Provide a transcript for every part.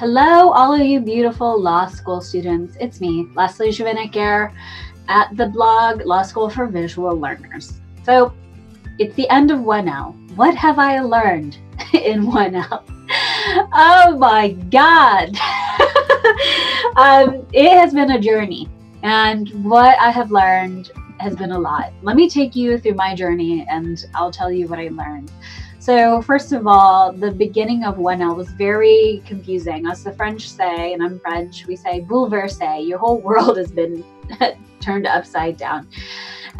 Hello, all of you beautiful law school students. It's me, Leslie Jovanicare, at the blog Law School for Visual Learners. So, it's the end of 1L. What have I learned in 1L? Oh my God! um, it has been a journey, and what I have learned has been a lot. Let me take you through my journey and I'll tell you what I learned. So, first of all, the beginning of 1L was very confusing. As the French say, and I'm French, we say bouleversé. Your whole world has been turned upside down.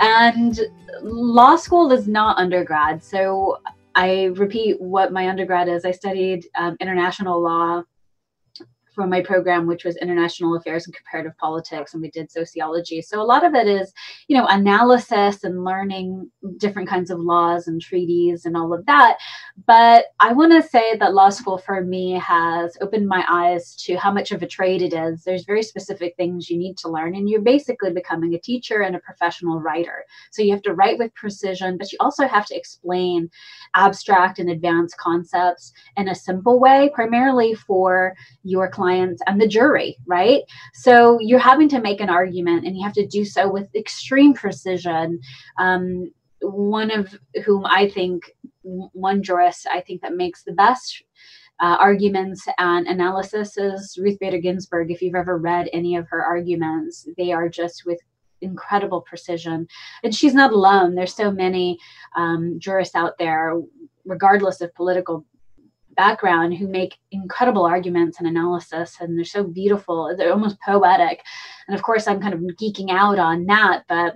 And law school is not undergrad. So, I repeat what my undergrad is. I studied um, international law for my program, which was international affairs and comparative politics, and we did sociology. So a lot of it is, you know, analysis and learning different kinds of laws and treaties and all of that. But I want to say that law school for me has opened my eyes to how much of a trade it is. There's very specific things you need to learn, and you're basically becoming a teacher and a professional writer. So you have to write with precision, but you also have to explain abstract and advanced concepts in a simple way, primarily for your clients and the jury, right? So you're having to make an argument and you have to do so with extreme precision. Um, one of whom I think, one jurist I think that makes the best uh, arguments and analysis is Ruth Bader Ginsburg. If you've ever read any of her arguments, they are just with incredible precision. And she's not alone. There's so many um, jurists out there, regardless of political background who make incredible arguments and analysis and they're so beautiful. They're almost poetic. And of course i'm kind of geeking out on that but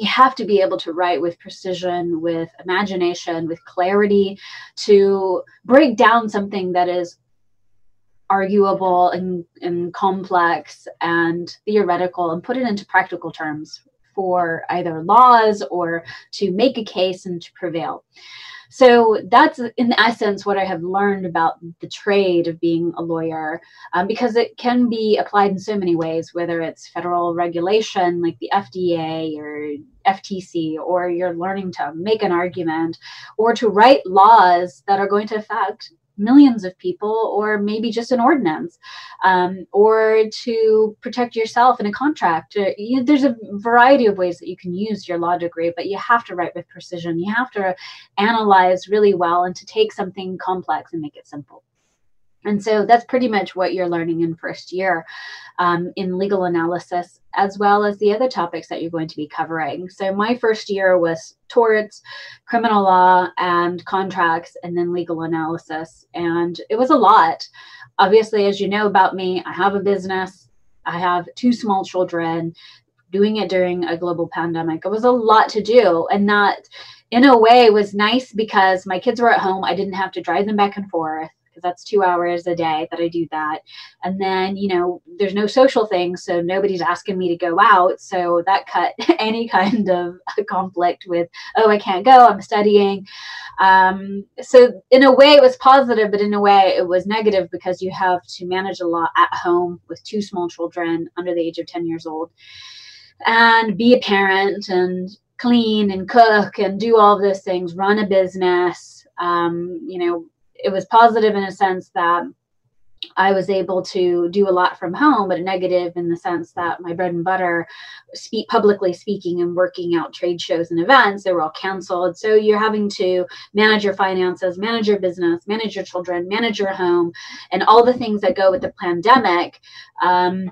you have to be able to write with precision with imagination with clarity to break down something that is arguable and, and complex and theoretical and put it into practical terms for either laws or to make a case and to prevail so that's in essence what I have learned about the trade of being a lawyer, um, because it can be applied in so many ways, whether it's federal regulation like the FDA or FTC, or you're learning to make an argument or to write laws that are going to affect millions of people, or maybe just an ordinance, um, or to protect yourself in a contract. Uh, you, there's a variety of ways that you can use your law degree, but you have to write with precision. You have to analyze really well and to take something complex and make it simple. And so that's pretty much what you're learning in first year um, in legal analysis, as well as the other topics that you're going to be covering. So my first year was torts, criminal law, and contracts, and then legal analysis. And it was a lot. Obviously, as you know about me, I have a business, I have two small children. Doing it during a global pandemic, it was a lot to do, and that in a way was nice because my kids were at home. I didn't have to drive them back and forth because that's two hours a day that I do that. And then, you know, there's no social things, so nobody's asking me to go out. So that cut any kind of conflict with, oh, I can't go, I'm studying. Um, so in a way, it was positive, but in a way, it was negative because you have to manage a lot at home with two small children under the age of 10 years old and be a parent and clean and cook and do all those things, run a business. Um, you know, it was positive in a sense that I was able to do a lot from home, but a negative in the sense that my bread and butter, speak publicly speaking and working out trade shows and events, they were all canceled. So you're having to manage your finances, manage your business, manage your children, manage your home, and all the things that go with the pandemic. Um,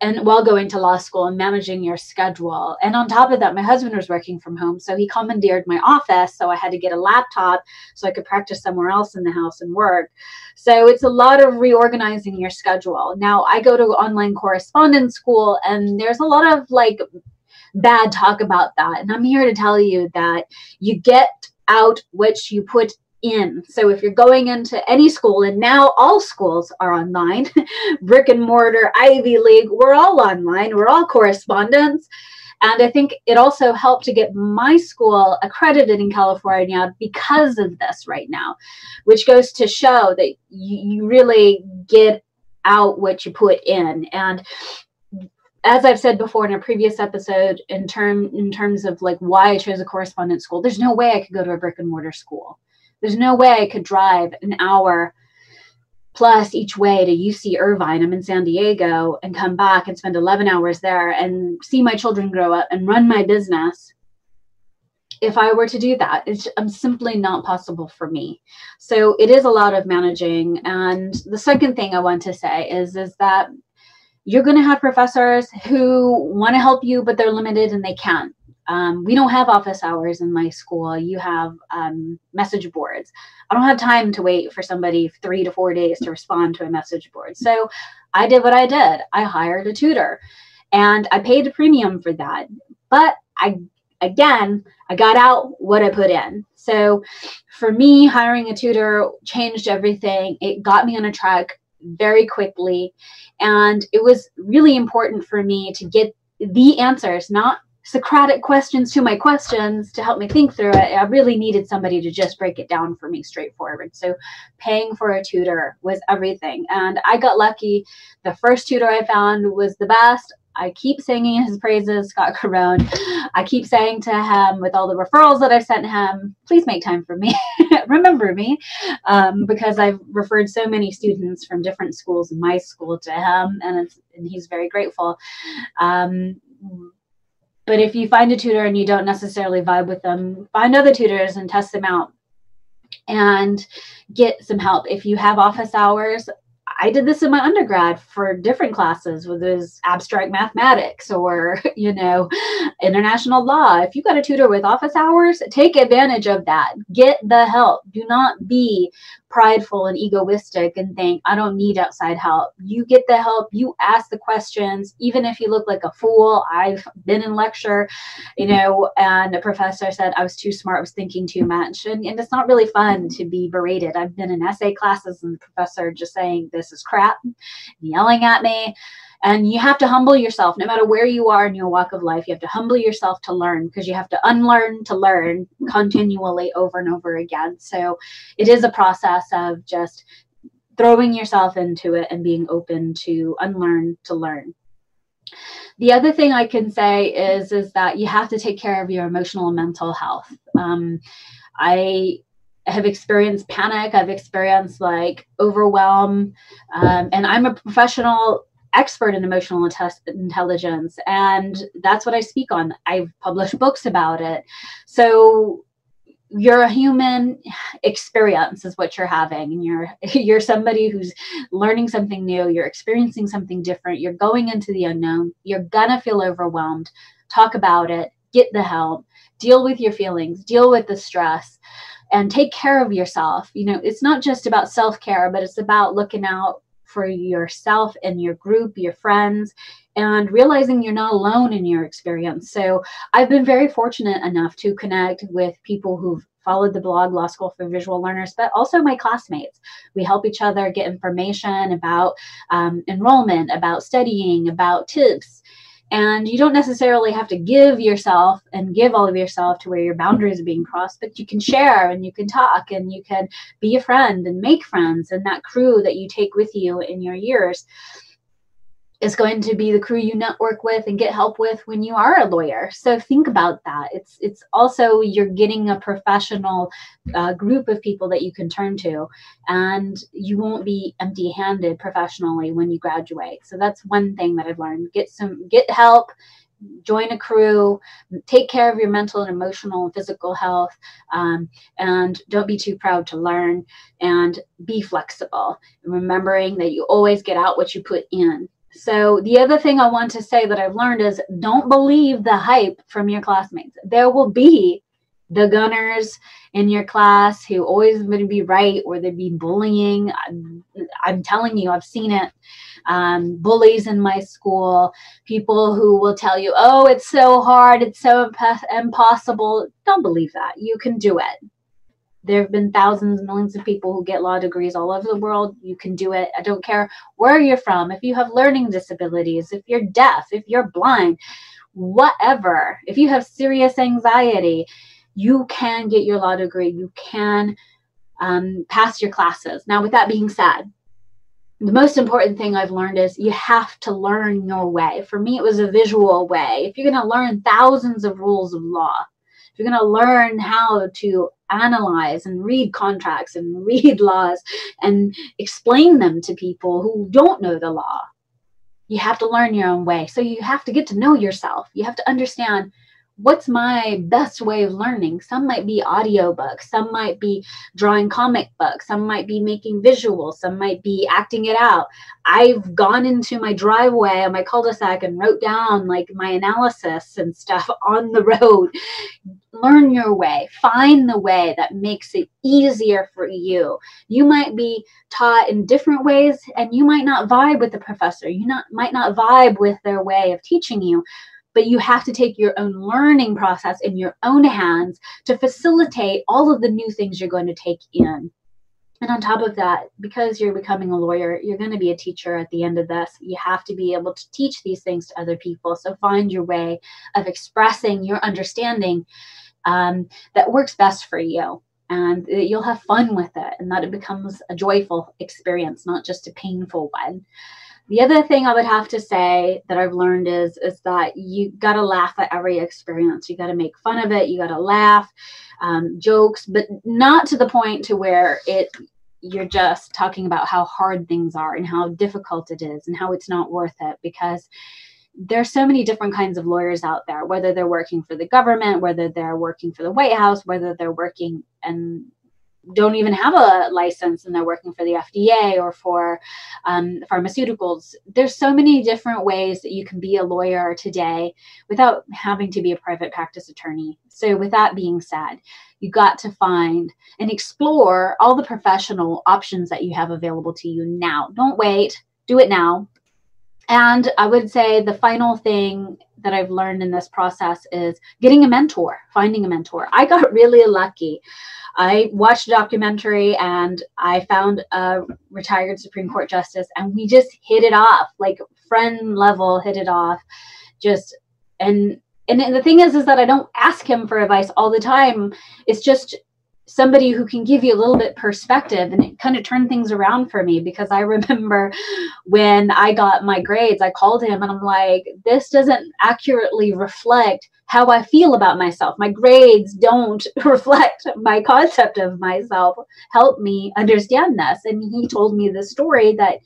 and while going to law school and managing your schedule. And on top of that, my husband was working from home. So he commandeered my office. So I had to get a laptop so I could practice somewhere else in the house and work. So it's a lot of reorganizing your schedule. Now I go to online correspondence school and there's a lot of like bad talk about that. And I'm here to tell you that you get out what you put in. So if you're going into any school, and now all schools are online, brick and mortar, Ivy League, we're all online, we're all correspondents. And I think it also helped to get my school accredited in California because of this right now, which goes to show that you, you really get out what you put in. And as I've said before in a previous episode, in term in terms of like why I chose a correspondence school, there's no way I could go to a brick and mortar school. There's no way I could drive an hour plus each way to UC Irvine, I'm in San Diego, and come back and spend 11 hours there and see my children grow up and run my business. If I were to do that, it's I'm simply not possible for me. So it is a lot of managing. And the second thing I want to say is, is that you're going to have professors who want to help you, but they're limited and they can't. Um, we don't have office hours in my school. You have um, message boards. I don't have time to wait for somebody three to four days to respond to a message board. So I did what I did. I hired a tutor and I paid a premium for that. But I, again, I got out what I put in. So for me, hiring a tutor changed everything. It got me on a track very quickly. And it was really important for me to get the answers, not Socratic questions to my questions to help me think through it. I really needed somebody to just break it down for me straightforward. So paying for a tutor was everything. And I got lucky. The first tutor I found was the best. I keep singing his praises, Scott Carone. I keep saying to him with all the referrals that I've sent him, please make time for me. Remember me. Um, because I've referred so many students from different schools in my school to him, and, and he's very grateful. Um, but if you find a tutor and you don't necessarily vibe with them, find other tutors and test them out and get some help. If you have office hours, I did this in my undergrad for different classes, it was abstract mathematics or, you know, international law. If you got a tutor with office hours, take advantage of that. Get the help. Do not be prideful and egoistic and think, I don't need outside help. You get the help, you ask the questions, even if you look like a fool. I've been in lecture, you mm-hmm. know, and a professor said I was too smart, I was thinking too much. And, and it's not really fun to be berated. I've been in essay classes and the professor just saying, This is crap, yelling at me. And you have to humble yourself, no matter where you are in your walk of life. You have to humble yourself to learn because you have to unlearn to learn continually over and over again. So it is a process of just throwing yourself into it and being open to unlearn to learn. The other thing I can say is is that you have to take care of your emotional and mental health. Um, I have experienced panic. I've experienced like overwhelm, um, and I'm a professional expert in emotional intelligence and that's what i speak on. I've published books about it. So you're a human experience is what you're having and you're you're somebody who's learning something new you're experiencing something different you're going into the unknown you're gonna feel overwhelmed. Talk about it get the help deal with your feelings deal with the stress and take care of yourself. You know it's not just about self-care but it's about looking out for yourself and your group, your friends, and realizing you're not alone in your experience. So I've been very fortunate enough to connect with people who've followed the blog Law School for Visual Learners, but also my classmates. We help each other get information about um, enrollment, about studying, about tips. And you don't necessarily have to give yourself and give all of yourself to where your boundaries are being crossed, but you can share and you can talk and you can be a friend and make friends. And that crew that you take with you in your years is going to be the crew you network with and get help with when you are a lawyer. So think about that. It's it's also you're getting a professional uh, group of people that you can turn to, and you won't be empty-handed professionally when you graduate. So that's one thing that I've learned. Get some get help. Join a crew, take care of your mental and emotional and physical health, um, and don't be too proud to learn and be flexible. Remembering that you always get out what you put in so, the other thing I want to say that I've learned is don't believe the hype from your classmates. There will be the gunners in your class who always going to be right or they'd be bullying. I'm, I'm, telling you, I've seen it. Um, bullies in my school, people who will tell you, oh, it's so hard, it's so imp- impossible. Don't believe that. You can do it. There have been thousands, millions of people who get law degrees all over the world. You can do it. I don't care where you're from, if you have learning disabilities, if you're deaf, if you're blind, whatever. If you have serious anxiety, you can get your law degree. You can um, pass your classes. Now, with that being said, the most important thing I've learned is you have to learn your way. For me, it was a visual way. If you're going to learn thousands of rules of law, you're going to learn how to analyze and read contracts and read laws and explain them to people who don't know the law, you have to learn your own way. So you have to get to know yourself. You have to understand what's my best way of learning? Some might be audiobooks some might be drawing comic books some might be making visuals some might be acting it out. I've gone into my driveway on my cul-de-sac and wrote down like my analysis and stuff on the road. Learn your way. Find the way that makes it easier for you. You might be taught in different ways and you might not vibe with the professor. You not might not vibe with their way of teaching you but you have to take your own learning process in your own hands to facilitate all of the new things you're going to take in. And on top of that, because you're becoming a lawyer, you're going to be a teacher at the end of this. You have to be able to teach these things to other people. So find your way of expressing your understanding um, that works best for you. And you'll have fun with it, and that it becomes a joyful experience, not just a painful one. The other thing I would have to say that I've learned is is that you got to laugh at every experience. You got to make fun of it. You got to laugh, um, jokes, but not to the point to where it you're just talking about how hard things are and how difficult it is and how it's not worth it because there's so many different kinds of lawyers out there whether they're working for the government whether they're working for the white house whether they're working and don't even have a license and they're working for the FDA or for um, pharmaceuticals. There's so many different ways that you can be a lawyer today without having to be a private practice attorney. So, with that being said, you got to find and explore all the professional options that you have available to you now. Don't wait, do it now. And I would say the final thing that I've learned in this process is getting a mentor, finding a mentor. I got really lucky. I watched a documentary and I found a retired Supreme Court justice and we just hit it off, like friend level hit it off. Just and and the thing is is that I don't ask him for advice all the time. It's just somebody who can give you a little bit perspective and it kind of turned things around for me because I remember when I got my grades, I called him and I'm like, this doesn't accurately reflect how I feel about myself. My grades don't reflect my concept of myself. Help me understand this. And he told me the story that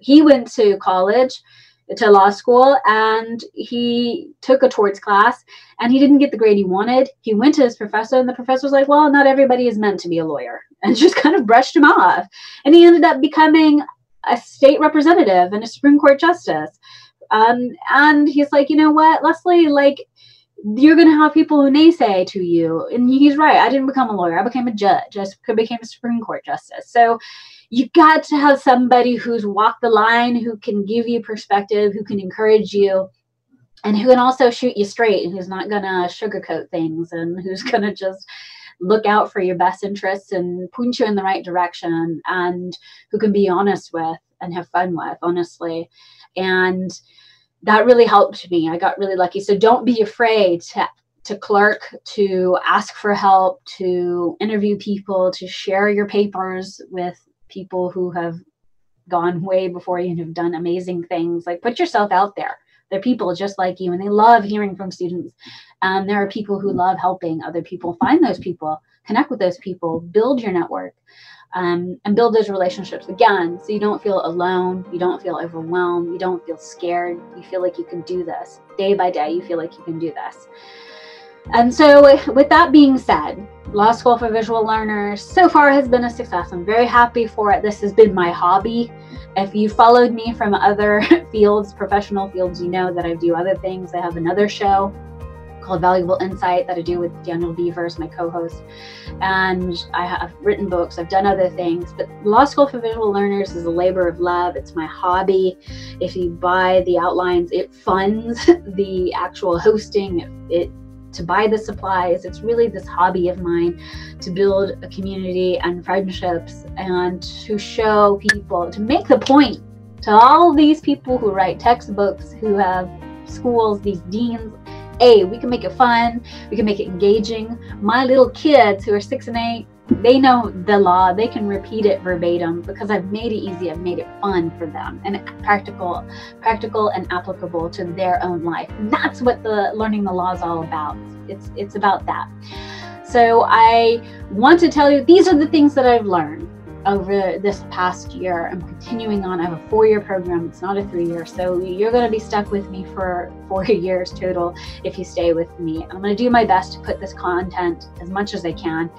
he went to college to law school and he took a torts class and he didn't get the grade he wanted. He went to his professor and the professor was like, Well, not everybody is meant to be a lawyer and just kind of brushed him off. And he ended up becoming a state representative and a Supreme Court justice. Um, and he's like, You know what, Leslie, like, you're going to have people who naysay to you. And he's right. I didn't become a lawyer. I became a judge. I became a Supreme Court justice. So you got to have somebody who's walked the line, who can give you perspective, who can encourage you, and who can also shoot you straight, who's not going to sugarcoat things and who's going to just look out for your best interests and point you in the right direction and who can be honest with and have fun with, honestly. And that really helped me. I got really lucky. So don't be afraid to to clerk, to ask for help, to interview people, to share your papers with people who have gone way before you and have done amazing things. Like put yourself out there. They're people just like you and they love hearing from students. And there are people who love helping other people. Find those people, connect with those people, build your network, um, and build those relationships again so you don't feel alone, you don't feel overwhelmed, you don't feel scared. You feel like you can do this. Day by day, you feel like you can do this. And so, with that being said, Law School for Visual Learners so far has been a success. I'm very happy for it. This has been my hobby. If you followed me from other fields, professional fields, you know that I do other things. I have another show called Valuable Insight that I do with Daniel Beavers, my co host. And I have written books, I've done other things, but Law School for Visual Learners is a labor of love. It's my hobby. If you buy the outlines, it funds the actual hosting. It to buy the supplies. It's really this hobby of mine to build a community and friendships and to show people, to make the point to all these people who write textbooks, who have schools, these deans. A, we can make it fun, we can make it engaging. My little kids who are six and eight, they know the law. They can repeat it verbatim because I've made it easy. I've made it fun for them and practical, practical and applicable to their own life. And that's what the learning the law is all about. It's it's about that. So I want to tell you these are the things that I've learned over this past year. I'm continuing on. I have a four year program, it's not a three year. So you're going to be stuck with me for four years total if you stay with me. I'm going to do my best to put this content as much as I can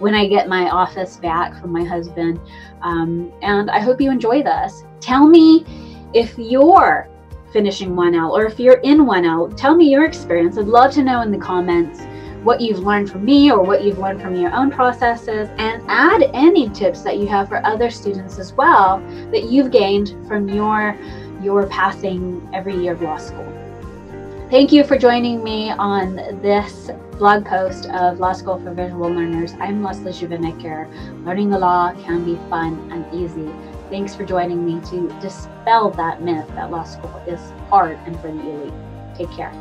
when I get my office back from my husband. Um, and I hope you enjoy this. Tell me if you're finishing 1L or if you're in 1L, tell me your experience. I'd love to know in the comments what you've learned from me or what you've learned from your own processes, and add any tips that you have for other students as well that you've gained from your your passing every year of law school. Thank you for joining me on this blog post of Law School for Visual Learners. I'm Leslie Juvenecker. Learning the law can be fun and easy. Thanks for joining me to dispel that myth that law school is hard and for the elite. Take care.